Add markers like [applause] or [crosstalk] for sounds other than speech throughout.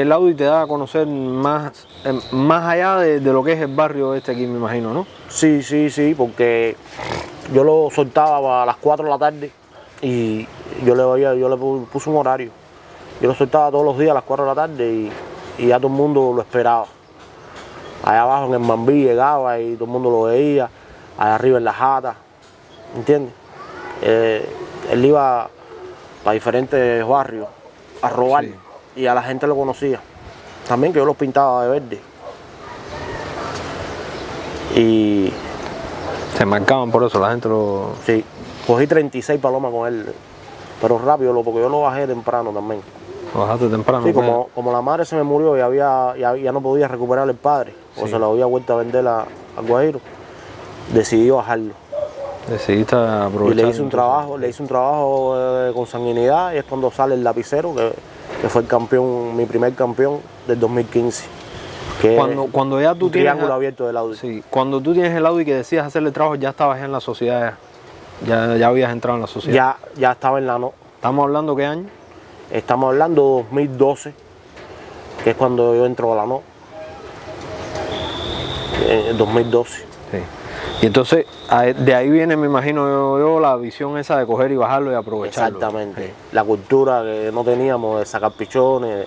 el Audi te da a conocer más, eh, más allá de, de lo que es el barrio este aquí, me imagino, ¿no? Sí, sí, sí, porque yo lo soltaba a las 4 de la tarde y yo le, yo le pu- puse un horario. Yo lo soltaba todos los días a las 4 de la tarde y, y ya todo el mundo lo esperaba. Allá abajo en el Mambí llegaba y todo el mundo lo veía, allá arriba en la jata, ¿entiendes? Eh, él iba para diferentes barrios a robar Sí. Y a la gente lo conocía. También que yo los pintaba de verde. Y Se marcaban por eso, la gente lo... Sí, cogí 36 palomas con él, pero rápido, porque yo lo bajé temprano también. lo bajaste temprano. Sí, como, como la madre se me murió y había, ya, ya no podía recuperar el padre, o se lo había vuelto a vender a, a Guajiro, decidí bajarlo. Decidiste aprovechar. Y le hice un trabajo, le hice un trabajo eh, con sanguinidad y es cuando sale el lapicero, que, que fue el campeón, mi primer campeón del 2015. Que Cuando, cuando ya tú un tienes... triángulo abierto del Audi. Sí, cuando tú tienes el Audi que decías hacerle trabajo, ya estabas en la sociedad. Ya, ya habías entrado en la sociedad. Ya, ya estaba en la no. ¿Estamos hablando qué año? Estamos hablando 2012, que es cuando yo entro a la no. En 2012. Y entonces, a- de ahí viene, me imagino yo, yo, la visión esa de coger y bajarlo y aprovecharlo. Exactamente. La cultura que no teníamos de sacar pichones.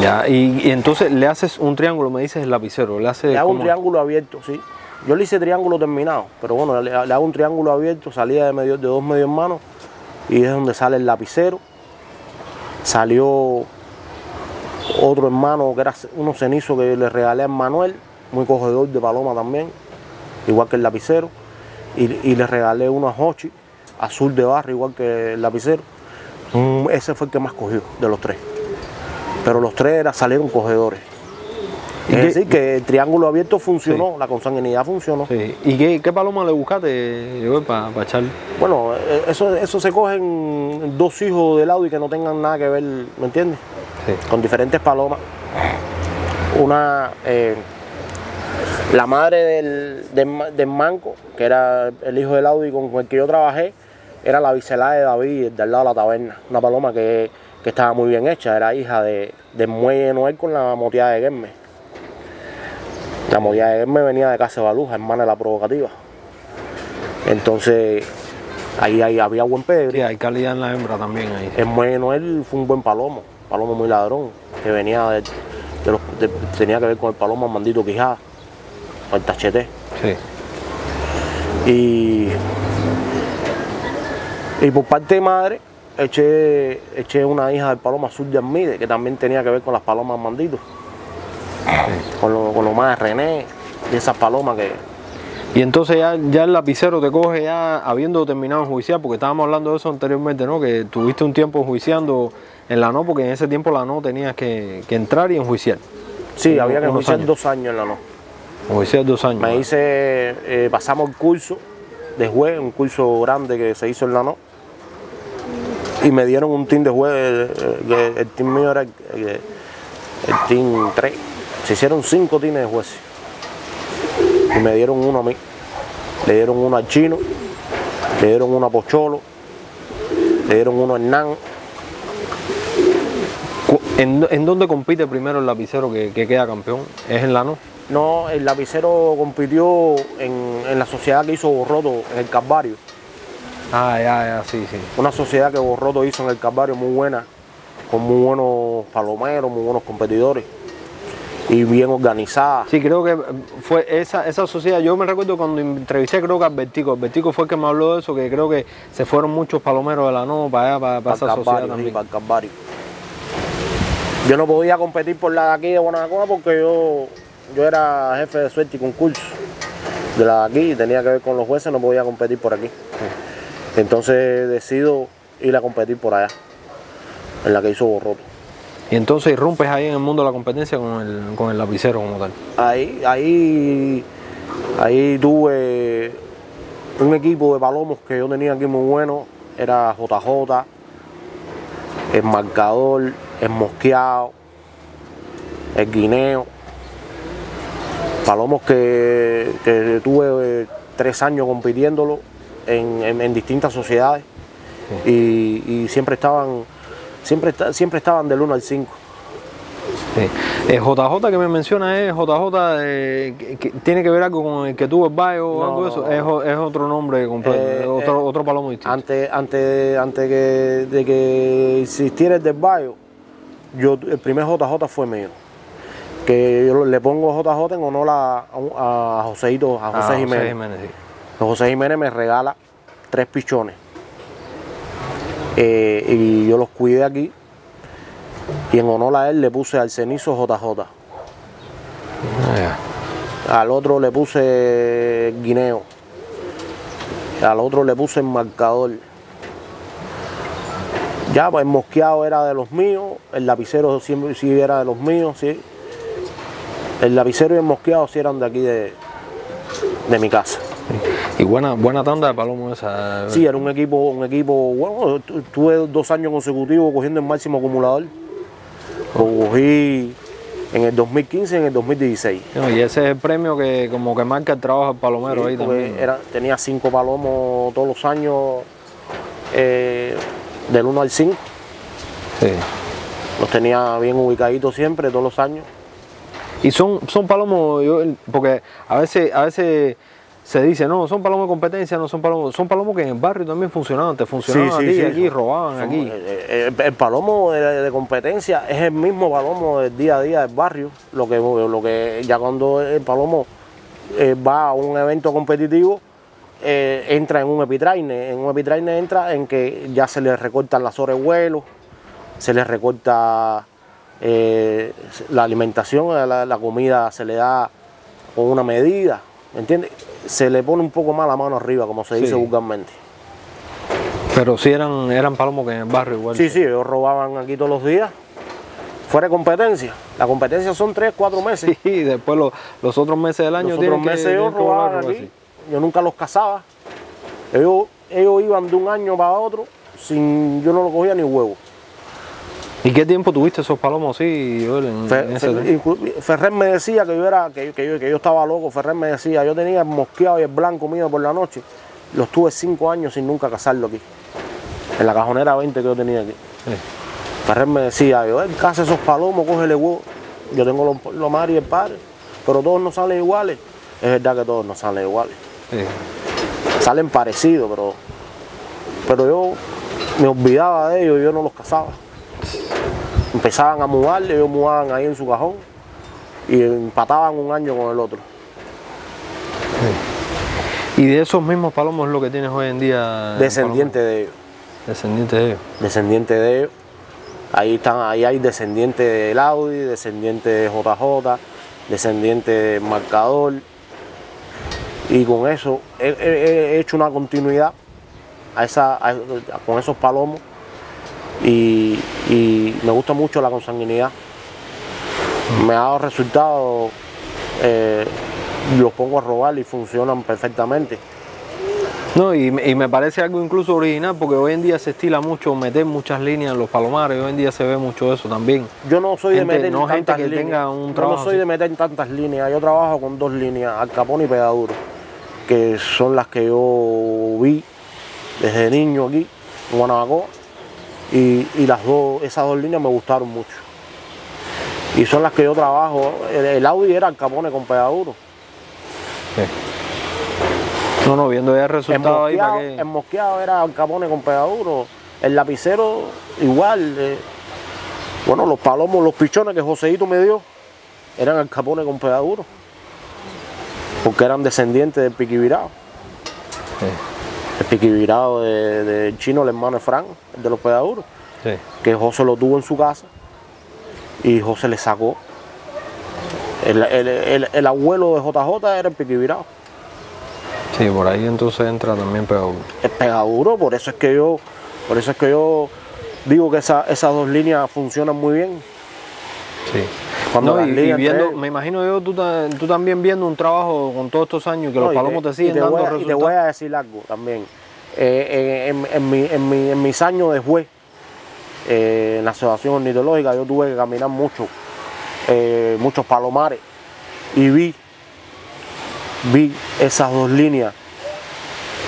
Ya, y, y entonces le haces un triángulo, me dices el lapicero. Le haces Le hago un triángulo abierto, sí. Yo le hice triángulo terminado, pero bueno, le, le hago un triángulo abierto, salía de, medio, de dos medio hermanos y es donde sale el lapicero. Salió otro hermano que era uno cenizo que le regalé a Manuel, muy cogedor de paloma también, igual que el lapicero. Y, y le regalé uno a Hochi, azul de barro, igual que el lapicero. Mm, ese fue el que más cogió de los tres. Pero los tres era, salieron cogedores. ¿Y Es decir, que el triángulo abierto funcionó, la consanguinidad funcionó. Sí. ¿Y qué, qué paloma le buscaste para echarle? Bueno, eh, eso, eso se cogen dos hijos del Audi que no tengan nada que ver, ¿me entiendes? Sí. Con diferentes palomas. Una, eh, la madre del, del ma- del Manco, que era el hijo del Audi con el que yo trabajé, era la biselada de David, del lado de la taberna. Una paloma que, que estaba muy bien hecha, era hija de, del muelle de Noel con la moteada de Guerme. La moteada de Guerme venía de Casa de Baluja, hermana de la provocativa. Entonces, ahí, ahí había buen Sí, pedigrí. hay calidad en la hembra también ahí. El muelle de Noel fue un buen palomo, palomo muy ladrón, que venía de, de los, de- tenía que ver con el palomo Mandito Quijada, el tachete. Sí. Y, y por parte de madre, eché, eché una hija del paloma azul de Armide, que también tenía que ver con las palomas Mandito. Con lo, con lo más de René, y esas palomas que, Y entonces ya, ya el lapicero te coge ya habiendo terminado en juiciar, porque estábamos hablando de eso anteriormente, ¿no? Que tuviste un tiempo juiciando en la no, porque en ese tiempo la no tenías que, que entrar y enjuiciar. sí, Unos- había que unos juiciar años. dos años en la no. Dos años. Me hice, eh, pasamos el curso de juez, un curso grande que se hizo en la no. Y me dieron un team de juez, eh, que el team mío era el, el- el team 3. Se hicieron cinco teams de jueces. Y me dieron uno a mí. Le dieron uno al chino, le dieron uno a Pocholo, le dieron uno a Hernán. ¿En, en dónde compite primero el lapicero que, que queda campeón? ¿Es en la no? No, el lapicero compitió en, en la sociedad que hizo Borroto en el Calvario. Ah, ya, ya, sí, sí. Una sociedad que Borroto hizo en el Calvario muy buena, con muy buenos palomeros, muy buenos competidores y bien organizada. Sí, creo que fue esa, esa sociedad. Yo me recuerdo cuando entrevisté, creo que Albertico. Albertico fue el que me habló de eso, que creo que se fueron muchos palomeros de la no para allá, para, para para esa sociedad sí, también. para el Calvario. Yo no podía competir por la de aquí de Guanajuato porque yo, yo era jefe de suerte y concurso de la de aquí y tenía que ver con los jueces, no podía competir por aquí. Entonces decido ir a competir por allá, en la que hizo Borroto. Y entonces irrumpes ahí en el mundo de la competencia con el, con el lapicero como tal. Ahí, ahí, ahí tuve un equipo de palomos que yo tenía aquí muy bueno. Era JJ, el marcador, el mosqueado, el guineo. Palomos que, que tuve eh, tres años compitiéndolo en, en- en distintas sociedades y, y siempre estaban siempre, estaban del 1 al 5. Sí. El JJ que me menciona es JJ, eh, que- que tiene que ver algo con el que tuvo el bayo o No, algo de eso. no, Es, otro nombre completo, Eh, es otro, eh, otro palomo distinto. Antes, antes, antes que, de que existiera el desbayo, yo, el primer JJ fue mío. Que yo le pongo JJ en honor a, a, a Joseito, a José Ah, Jiménez. Jiménez, sí. José Jiménez me regala tres pichones. Eh, y yo los cuidé aquí. Y en honor a él le puse al cenizo JJ. Ah. Al otro le puse guineo. Al otro le puse el marcador. Ya, pues el mosqueado era de los míos, el lapicero siempre sí era de los míos, sí. El lapicero y el mosqueado sí eran de aquí de, de mi casa. Y buena, buena tanda de palomo esa. Sí, era un equipo, un equipo, bueno, tu- tuve dos años consecutivos cogiendo el máximo acumulador. Lo cogí en el 2015 y en el 2016. No, y ese es el premio que como que marca el trabajo del palomero Sí, ahí también. era- tenía cinco palomos todos los años, eh, del 1 al 5. Sí. Los tenía bien ubicaditos siempre, todos los años. Y son, son palomos, yo- porque a veces, a veces se dice, no, son palomos de competencia, no son palomos, son palomos que en el barrio también funcionaban, te funcionaban Sí, sí, aquí, sí, aquí, son- robaban Son- aquí. eh, eh, El, el palomo de, de competencia es el mismo palomo del día a día del barrio. Lo que, lo que ya cuando el palomo eh, va a un evento competitivo, eh, entra en un epitraine. En un epitraine entra en que ya se le recortan las vuelo, se le recorta eh, la alimentación, eh, la, la comida se le da con una medida, ¿me entiendes? Se le pone un poco más la mano arriba, como se Sí. dice vulgarmente. Pero sí eran, eran palomos que en el barrio igual. Sí, sí, ellos robaban aquí todos los días. Fuera de competencia. La competencia son tres, cuatro meses. Sí, [laughs] y después lo- los otros meses del año Los tienen otros meses ellos que robaban aquí. Yo nunca los cazaba. Ellos, ellos iban de un año para otro sin yo no lo cogía ni huevo. ¿Y qué tiempo tuviste esos palomos así, Joel, en, en ese Ferrer me decía que yo era, que, que yo, que yo estaba loco. Ferrer me decía, yo tenía el mosqueado y el blanco mío por la noche. Los tuve cinco años sin nunca cazarlo aquí. En la cajonera 20 que yo tenía aquí. Sí. Ferrer me decía, yo, él caza esos palomos, cógele huevo. Yo tengo los, los y el padre, pero todos no salen iguales. Es verdad que todos no salen iguales. Sí. Salen parecidos, pero, pero yo me olvidaba de ellos, yo no los cazaba. Empezaban a mudar, ellos mudaban ahí en su cajón y empataban un año con el otro. Y de esos mismos palomos es lo que tienes hoy en día. en Descendiente de ellos. Descendiente de ellos. descendiente de ellos. Ahí están, ahí hay descendiente del Audi, descendiente de JJ, descendiente del marcador. Y con eso he, he- he hecho una continuidad a esa, a- con esos palomos. Y, y me gusta mucho la consanguinidad. Me ha dado resultados, eh, los pongo a robar y funcionan perfectamente. No, y, me- y me parece algo incluso original porque hoy en día se estila mucho meter muchas líneas en los palomares, hoy en día se ve mucho eso también. Yo no soy Gente- de meter no gente tantas que líneas. tenga un Yo no trabajo soy así. de meter tantas líneas. Yo trabajo con dos líneas, alcapón y pegaduro, que son las que yo vi desde niño aquí en Guanabacoa. Y, y las dos, esas dos líneas me gustaron mucho. Y son las que yo trabajo. El, el Audi era alcapone con pegaduro. No, no, viendo ya el El resultado ahí para mosqueado, que. el mosqueado era alcapone con pegaduro. El lapicero igual. eh. Bueno, los palomos, los pichones que Joseito me dio eran alcapone con pegaduro. Porque eran descendientes del piquivirado. Sí, El piquivirado de- del chino, el hermano de Frank, el de los pegaduros. sí. Que José lo tuvo en su casa y José le sacó. El, el- el- el abuelo de JJ era el piquivirado. Sí, por ahí entonces entra también pegado. es pegaduro, por eso es que yo, por eso es que yo digo que esa- esas dos líneas funcionan muy bien. Sí. Cuando No, y, viendo, me imagino yo, tú, tú también viendo un trabajo con todos estos años que No, los palomos te, siguen te dando voy a- Y te resultados. voy a decir algo también. Eh, en, en- en mi- en mi- en mis años de juez eh, en la asociación ornitológica, yo tuve que caminar mucho, eh, muchos palomares y vi, vi esas dos líneas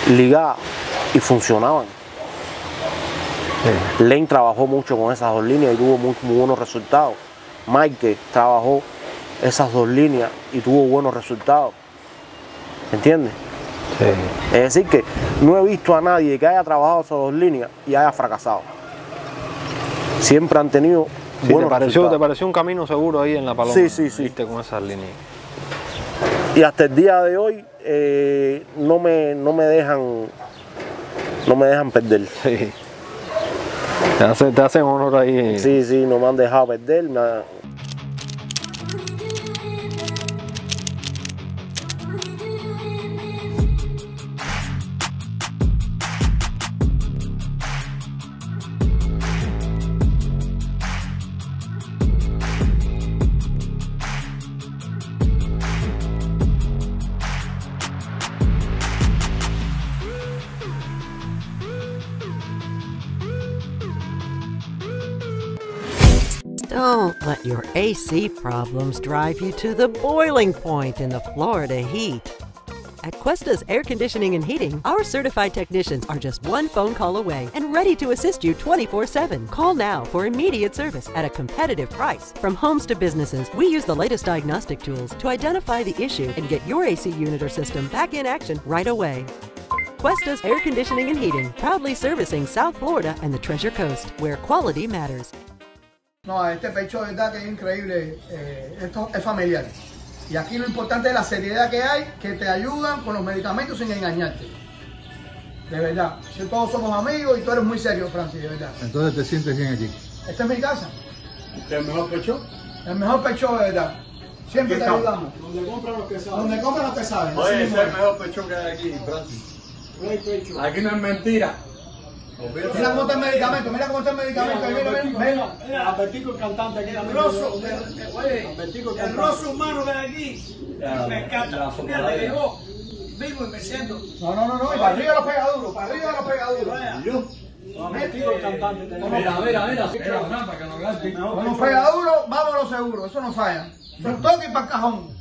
ligadas y funcionaban. Lane trabajó mucho con esas dos líneas y tuvo muy, muy buenos resultados. Mike trabajó esas dos líneas y tuvo buenos resultados. ¿Entiendes? Sí. Es decir, que no he visto a nadie que haya trabajado esas dos líneas y haya fracasado. Siempre han tenido Sí, ¿te, buenos pareció, resultados. ¿Te pareció un camino seguro ahí en la paloma? Sí, sí, sí. Viste con esas líneas. Y hasta el día de hoy eh, no, me, no me dejan no me dejan perder. Sí. Te, hace- te hacen honor ahí. Sí, sí, no me han dejado perder. me Don't let your AC problems drive you to the boiling point in the Florida heat. At Cuesta's Air Conditioning and Heating, our certified technicians are just one phone call away and ready to assist you 24 7. Call now for immediate service at a competitive price. From homes to businesses, we use the latest diagnostic tools to identify the issue and get your AC unit or system back in action right away. Cuesta's Air Conditioning and Heating, proudly servicing South Florida and the Treasure Coast, where quality matters. No, este pecho de verdad que es increíble. eh, esto es familiar. Y aquí lo importante es la seriedad que hay, que te ayudan con los medicamentos sin engañarte. De verdad. Si todos somos amigos y tú eres muy serio, Francis, de verdad. Entonces te sientes bien aquí. Esta es mi casa. ¿El mejor pecho? El mejor pecho de verdad. Siempre te está. ayudamos. Donde compran los que Donde compran lo que saben. Oye, ese es el mejor pecho que hay aquí, Francis. Aquí no es mentira. Mira cómo está el medicamento, mira cómo está el medicamento. Mira, mira, mira. Albertico el cantante aquí. El roso, el- el- oye, el roso humano de aquí. Me encanta. Mira, le llegó vivo y me siento. No, no, no, no, y para arriba los pegaduros, para arriba los pegaduros. Albertico el cantante. Mira, mira, mira. Con los pegaduros, vámonos seguro, eso no falla. Son toque y para el cajón.